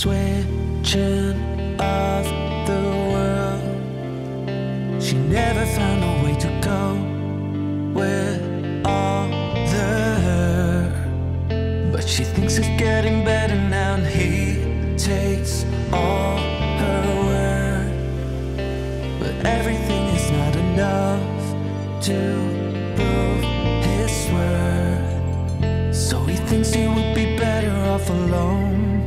switching off the world. She never found a way to go with all the hurt. But she thinks it's getting better now, and he takes all her word. But everything is not enough to prove his worth. So he thinks he would be better off alone.